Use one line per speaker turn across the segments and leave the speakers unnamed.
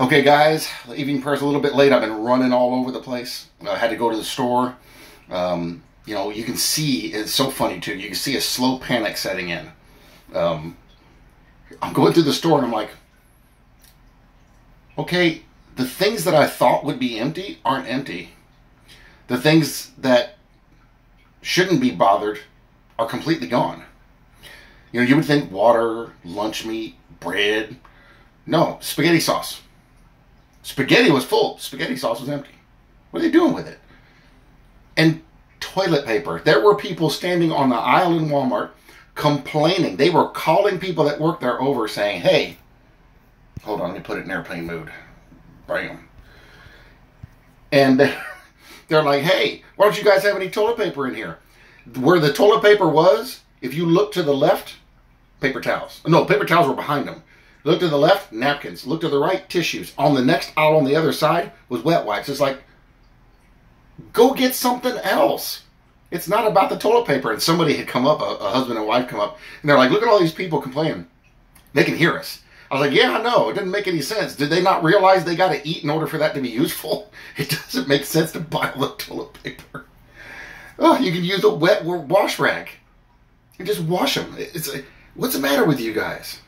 Okay, guys, evening prayer's a little bit late. I've been running all over the place. I had to go to the store. Um, you know, you can see, it's so funny too, you can see a slow panic setting in. Um, I'm going through the store and I'm like, okay, the things that I thought would be empty aren't empty. The things that shouldn't be bothered are completely gone. You know, you would think water, lunch meat, bread. No, spaghetti sauce. Spaghetti was full. Spaghetti sauce was empty. What are they doing with it? And toilet paper. There were people standing on the aisle in Walmart complaining. They were calling people that work there over saying, hey, hold on, let me put it in airplane mode. Bam. And they're like, hey, why don't you guys have any toilet paper in here? Where the toilet paper was, if you look to the left, paper towels. No, paper towels were behind them. Look to the left, napkins. Look to the right, tissues. On the next aisle on the other side was wet wipes. It's like, go get something else. It's not about the toilet paper. And somebody had come up, a, a husband and wife come up, and they're like, look at all these people complaining. They can hear us. I was like, yeah, I know. It didn't make any sense. Did they not realize they got to eat in order for that to be useful? It doesn't make sense to buy all the toilet paper. Oh, you can use a wet wash rag and just wash them. It's a, what's the matter with you guys?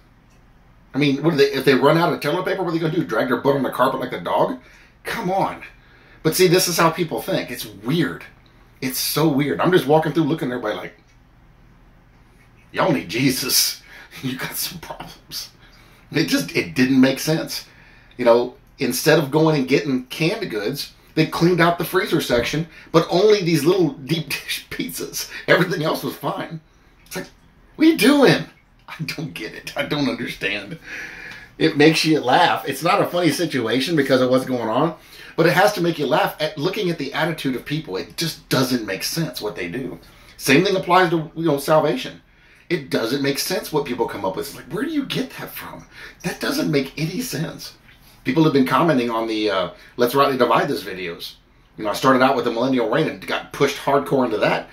I mean, what they? If they run out of toilet paper, what are they going to do? Drag their butt on the carpet like a dog? Come on. But see, this is how people think. It's weird. It's so weird. I'm just walking through looking at everybody like, y'all need Jesus. you got some problems. It just it didn't make sense. You know, instead of going and getting canned goods, they cleaned out the freezer section, but only these little deep dish pizzas. Everything else was fine. It's like, what are you doing? I don't get it. I don't understand. It makes you laugh. It's not a funny situation because of what's going on, but it has to make you laugh at looking at the attitude of people. It just doesn't make sense what they do. Same thing applies to you know salvation. It doesn't make sense what people come up with. It's like, where do you get that from? That doesn't make any sense. People have been commenting on the uh, Let's Rightly Divide This videos. You know, I started out with the millennial reign and got pushed hardcore into that.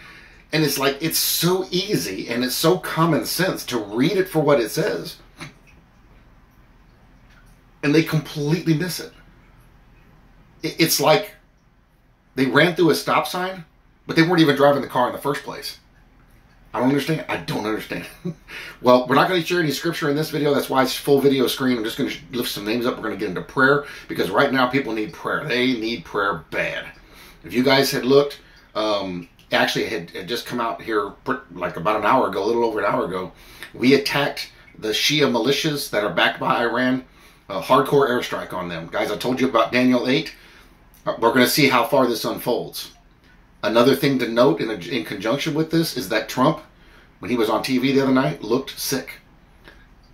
And it's like, it's so easy and it's so common sense to read it for what it says. And they completely miss it. It's like they ran through a stop sign, but they weren't even driving the car in the first place. I don't understand. I don't understand. well, we're not going to share any scripture in this video. That's why it's full video screen. I'm just going to lift some names up. We're going to get into prayer because right now people need prayer. They need prayer bad. If you guys had looked, um, actually it had, just come out here like about an hour ago, a little over an hour ago. We attacked the Shia militias that are backed by Iran. A hardcore airstrike on them. Guys, I told you about Daniel 8. Uh, we're going to see how far this unfolds. Another thing to note in, a, in conjunction with this is that Trump, when he was on TV the other night, looked sick.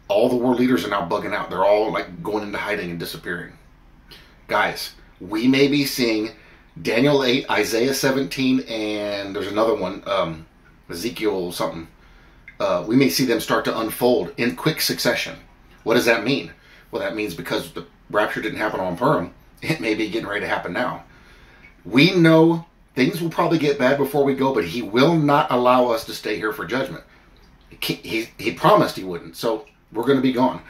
All the world leaders are now bugging out. They're all like going into hiding and disappearing. Guys, we may be seeing Daniel 8, Isaiah 17, and there's another one, um, Ezekiel something. Uh, we may see them start to unfold in quick succession. What does that mean? Well, that means because the rapture didn't happen on Purim, it may be getting ready to happen now. We know things will probably get bad before we go, but He will not allow us to stay here for judgment. He, he promised He wouldn't, so we're going to be gone.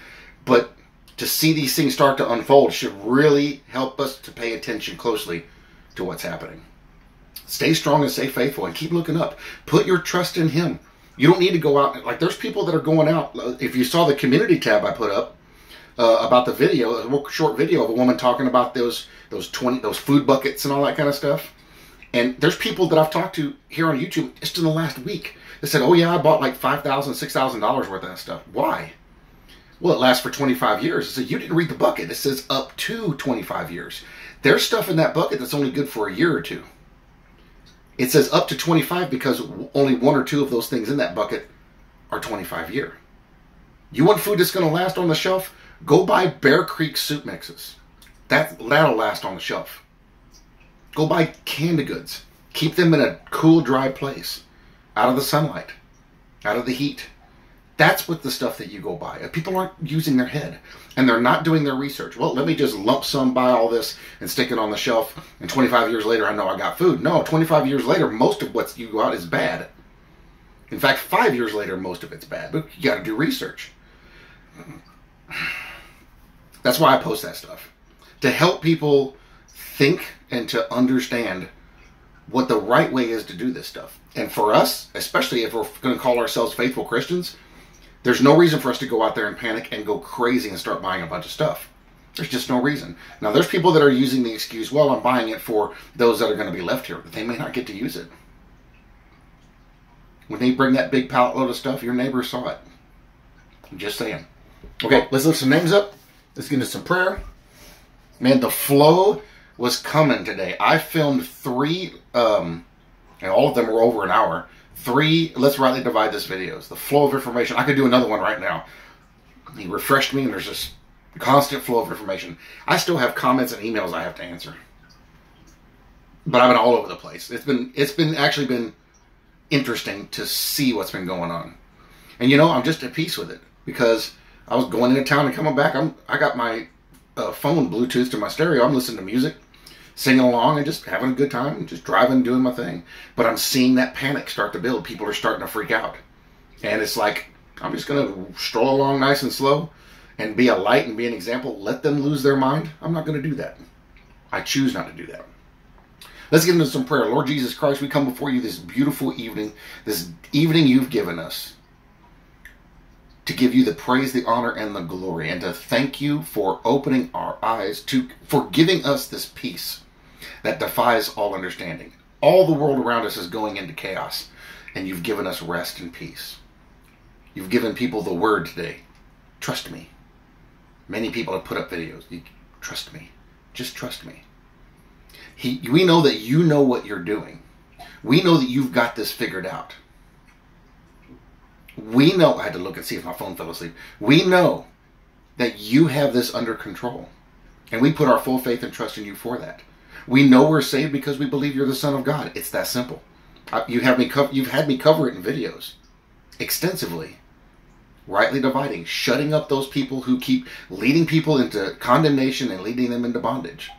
But to see these things start to unfold should really help us to pay attention closely to what's happening. Stay strong and stay faithful and keep looking up. Put your trust in Him. You don't need to go out. Like, there's people that are going out. If you saw the community tab I put up uh, about the video, a short video of a woman talking about those those 20 those food buckets and all that kind of stuff. And there's people that I've talked to here on YouTube just in the last week that said, oh, yeah, I bought like $5,000, $6,000 worth of that stuff. Why? Well, it lasts for 25 years. I said, you didn't read the bucket. It says up to 25 years. There's stuff in that bucket that's only good for a year or two. It says up to 25 because only one or two of those things in that bucket are 25 year. You want food that's going to last on the shelf? Go buy Bear Creek soup mixes. That, that'll last on the shelf. Go buy canned goods. Keep them in a cool, dry place, out of the sunlight, out of the heat. That's what the stuff that you go buy. If people aren't using their head and they're not doing their research, well, let me just lump sum buy all this and stick it on the shelf, and 25 years later, I know I got food. No, 25 years later, most of what you got is bad. In fact, five years later, most of it's bad, but you got to do research. That's why I post that stuff. to help people think and to understand what the right way is to do this stuff. And for us, especially if we're going to call ourselves faithful Christians, there's no reason for us to go out there and panic and go crazy and start buying a bunch of stuff. There's just no reason. Now, there's people that are using the excuse, well, I'm buying it for those that are going to be left here. But they may not get to use it. When they bring that big pallet load of stuff, your neighbor saw it. I'm just saying. Okay, let's lift some names up. Let's get into some prayer. Man, the flow was coming today. I filmed three, um, and all of them were over an hour. Three, let's rightly divide this videos. The flow of information. I could do another one right now. He refreshed me, and there's this constant flow of information. I still have comments and emails I have to answer, but I've been all over the place. It's been it's been actually been interesting to see what's been going on, and you know I'm just at peace with it because I was going into town and coming back. I'm I got my uh, phone Bluetooth to my stereo. I'm listening to music, singing along, and just having a good time, just driving, doing my thing. But I'm seeing that panic start to build. People are starting to freak out, and it's like I'm just gonna stroll along nice and slow and be a light and be an example, let them lose their mind. I'm not going to do that. I choose not to do that. Let's get into some prayer. Lord Jesus Christ, we come before you this beautiful evening, this evening you've given us to give you the praise, the honor, and the glory, and to thank you for opening our eyes, to for giving us this peace that defies all understanding. All the world around us is going into chaos, and you've given us rest and peace. You've given people the word today. Trust me. Many people have put up videos. You, trust me. Just trust me. He, we know that you know what you're doing. We know that you've got this figured out. We know, I had to look and see if my phone fell asleep. We know that you have this under control. And we put our full faith and trust in you for that. We know we're saved because we believe you're the Son of God. It's that simple. You have me co- you've had me cover it in videos extensively rightly dividing, shutting up those people who keep leading people into condemnation and leading them into bondage.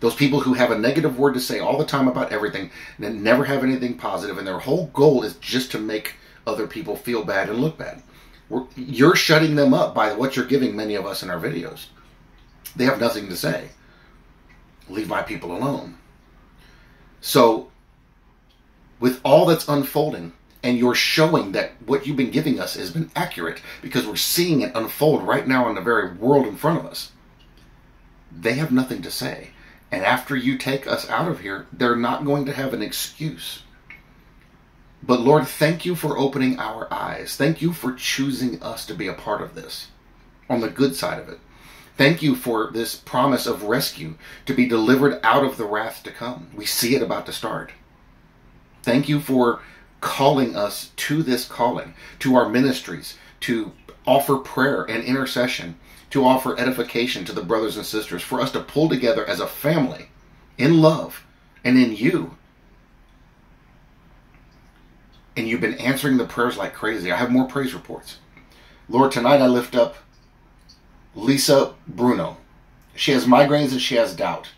Those people who have a negative word to say all the time about everything and never have anything positive, and their whole goal is just to make other people feel bad and look bad. We're, you're shutting them up by what you're giving many of us in our videos. They have nothing to say. Leave my people alone. So, with all that's unfolding, and you're showing that what you've been giving us has been accurate because we're seeing it unfold right now in the very world in front of us. They have nothing to say. And after you take us out of here, they're not going to have an excuse. But Lord, thank you for opening our eyes. Thank you for choosing us to be a part of this on the good side of it. Thank you for this promise of rescue to be delivered out of the wrath to come. We see it about to start. Thank you for calling us to this calling, to our ministries, to offer prayer and intercession, to offer edification to the brothers and sisters, for us to pull together as a family in love and in you. And you've been answering the prayers like crazy. I have more praise reports. Lord, tonight I lift up Lisa Bruno. She has migraines and she has doubt.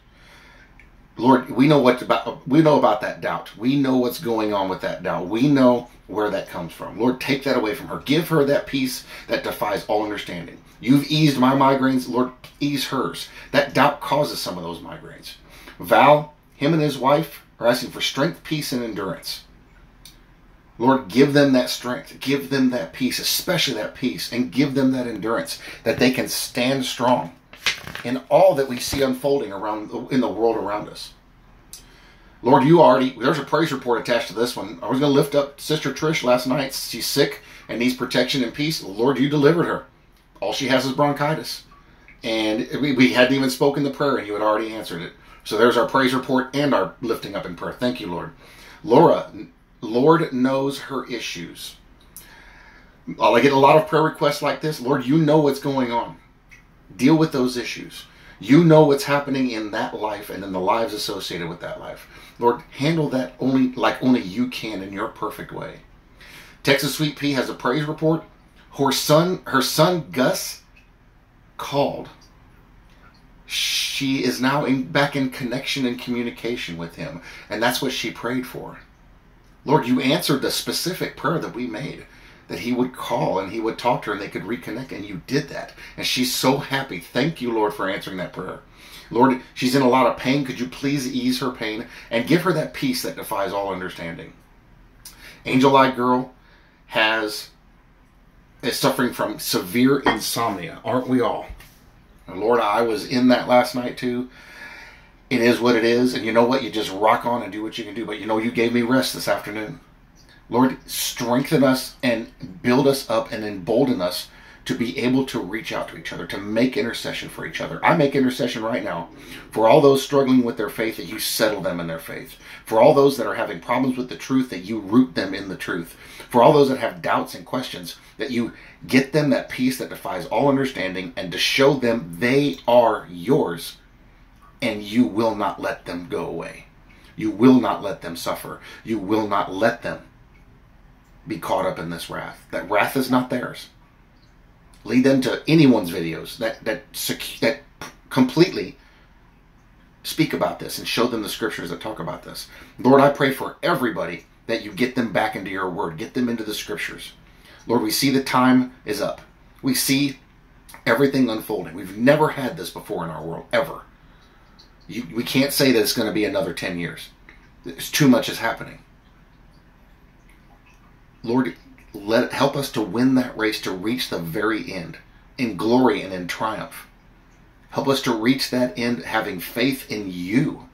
Lord, we know what about we know about that doubt. We know what's going on with that doubt. We know where that comes from. Lord, take that away from her. Give her that peace that defies all understanding. You've eased my migraines, Lord, ease hers. That doubt causes some of those migraines. Val, him and his wife are asking for strength, peace, and endurance. Lord, give them that strength, give them that peace, especially that peace, and give them that endurance that they can stand strong in all that we see unfolding around in the world around us. Lord, you already, there's a praise report attached to this one. I was going to lift up Sister Trish last night. She's sick and needs protection and peace. Lord, you delivered her. All she has is bronchitis. And we, we hadn't even spoken the prayer and you had already answered it. So there's our praise report and our lifting up in prayer. Thank you, Lord. Laura, Lord knows her issues. I get a lot of prayer requests like this. Lord, you know what's going on. Deal with those issues. You know what's happening in that life and in the lives associated with that life. Lord, handle that only like only you can in your perfect way. Texas Sweet Pea has a praise report. Her son, her son Gus, called. She is now in, back in connection and communication with him, and that's what she prayed for. Lord, you answered the specific prayer that we made. that he would call and he would talk to her and they could reconnect. And you did that. And she's so happy. Thank you, Lord, for answering that prayer. Lord, she's in a lot of pain. Could you please ease her pain and give her that peace that defies all understanding? Angel Eyed Girl has is suffering from severe insomnia, aren't we all? Lord, I was in that last night too. It is what it is, and you know what? You just rock on and do what you can do. But you know, you gave me rest this afternoon. Lord, strengthen us and build us up and embolden us to be able to reach out to each other, to make intercession for each other. I make intercession right now for all those struggling with their faith that you settle them in their faith. For all those that are having problems with the truth that you root them in the truth. For all those that have doubts and questions that you get them that peace that defies all understanding and to show them they are yours and you will not let them go away. You will not let them suffer. You will not let them be caught up in this wrath. That wrath is not theirs lead them to anyone's videos that that that completely speak about this and show them the scriptures that talk about this. Lord, I pray for everybody that you get them back into your word, get them into the scriptures. Lord, we see the time is up. We see everything unfolding. We've never had this before in our world, ever. You, we can't say that it's going to be another 10 years. There's too much is happening. Lord, let help us to win that race to reach the very end in glory and in triumph. Help us to reach that end having faith in you.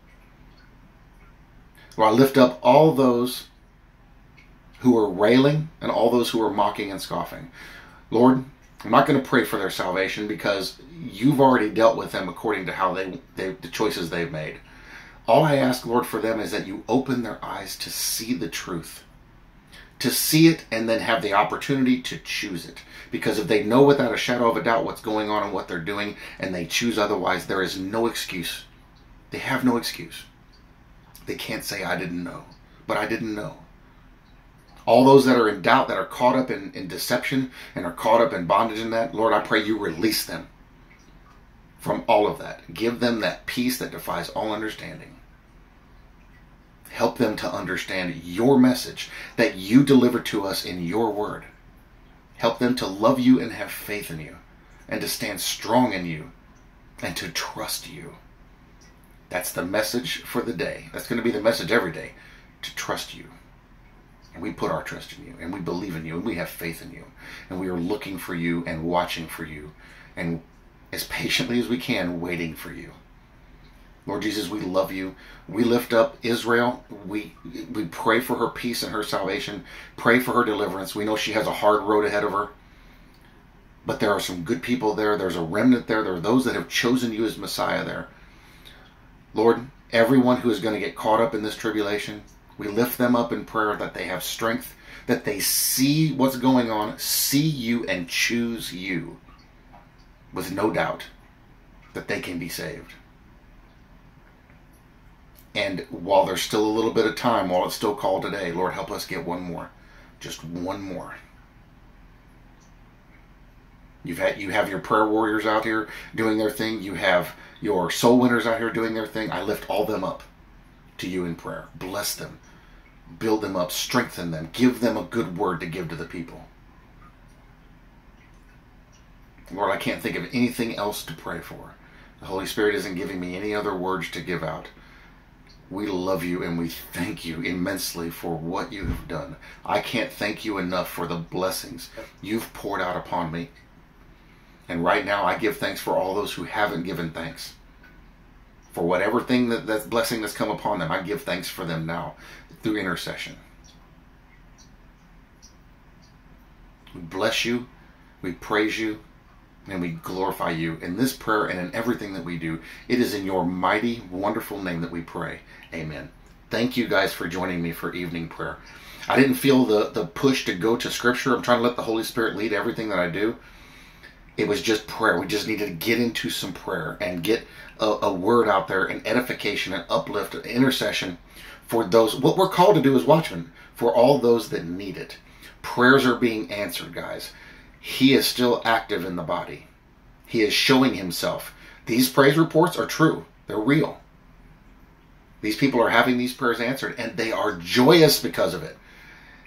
Lord, I lift up all those who are railing and all those who are mocking and scoffing. Lord, I'm not going to pray for their salvation because you've already dealt with them according to how they, they the choices they've made. All I ask, Lord, for them is that you open their eyes to see the truth to see it and then have the opportunity to choose it. Because if they know without a shadow of a doubt what's going on and what they're doing and they choose otherwise, there is no excuse. They have no excuse. They can't say, I didn't know, but I didn't know. All those that are in doubt, that are caught up in, in deception and are caught up in bondage in that, Lord, I pray you release them from all of that. Give them that peace that defies all understanding. Help them to understand your message that you deliver to us in your word. Help them to love you and have faith in you, and to stand strong in you, and to trust you. That's the message for the day. That's going to be the message every day to trust you. And we put our trust in you, and we believe in you, and we have faith in you, and we are looking for you and watching for you, and as patiently as we can, waiting for you. Lord Jesus, we love you. We lift up Israel. We we pray for her peace and her salvation. Pray for her deliverance. We know she has a hard road ahead of her. But there are some good people there. There's a remnant there. There are those that have chosen you as Messiah there. Lord, everyone who is going to get caught up in this tribulation, we lift them up in prayer that they have strength, that they see what's going on, see you, and choose you with no doubt that they can be saved. And while there's still a little bit of time, while it's still called today, Lord, help us get one more. Just one more. You've had you have your prayer warriors out here doing their thing. You have your soul winners out here doing their thing. I lift all them up to you in prayer. Bless them. Build them up, strengthen them, give them a good word to give to the people. Lord, I can't think of anything else to pray for. The Holy Spirit isn't giving me any other words to give out. We love you and we thank you immensely for what you have done. I can't thank you enough for the blessings you've poured out upon me. And right now, I give thanks for all those who haven't given thanks. For whatever thing that, that blessing that's come upon them, I give thanks for them now through intercession. We bless you, we praise you, and we glorify you in this prayer and in everything that we do. It is in your mighty, wonderful name that we pray. Amen. Thank you guys for joining me for evening prayer. I didn't feel the, the push to go to scripture. I'm trying to let the Holy Spirit lead everything that I do. It was just prayer. We just needed to get into some prayer and get a, a word out there, an edification, an uplift, an intercession for those. What we're called to do as watchmen, for all those that need it. Prayers are being answered, guys he is still active in the body. He is showing himself. These praise reports are true, they're real. These people are having these prayers answered, and they are joyous because of it.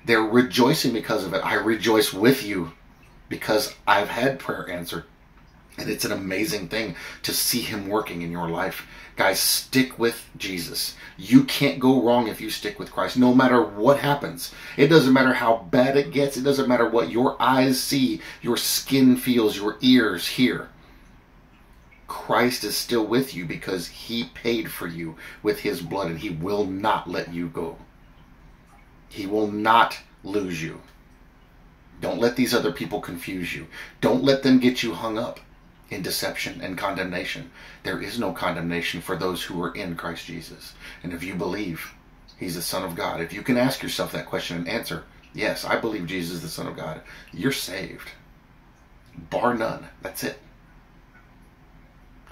They're rejoicing because of it. I rejoice with you because I've had prayer answered. And it's an amazing thing to see him working in your life. Guys, stick with Jesus. You can't go wrong if you stick with Christ, no matter what happens. It doesn't matter how bad it gets. It doesn't matter what your eyes see, your skin feels, your ears hear. Christ is still with you because he paid for you with his blood and he will not let you go. He will not lose you. Don't let these other people confuse you. Don't let them get you hung up in deception and condemnation. There is no condemnation for those who are in Christ Jesus. And if you believe he's the Son of God, if you can ask yourself that question and answer, yes, I believe Jesus is the Son of God, you're saved. Bar none. That's it.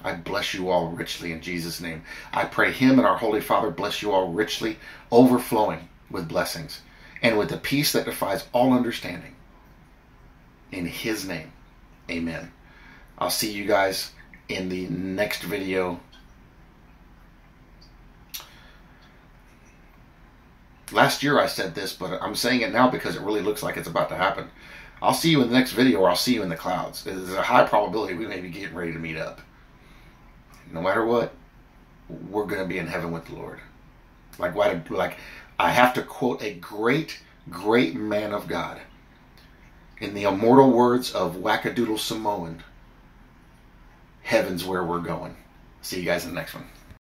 I bless you all richly in Jesus' name. I pray Him and our Holy Father bless you all richly, overflowing with blessings, and with the peace that defies all understanding. In His name, amen. I'll see you guys in the next video. Last year I said this, but I'm saying it now because it really looks like it's about to happen. I'll see you in the next video or I'll see you in the clouds. There's a high probability we may be getting ready to meet up. No matter what, we're going to be in heaven with the Lord. Like, like I have to quote a great, great man of God in the immortal words of Wackadoodle Samoan heaven's where we're going. See you guys in the next one.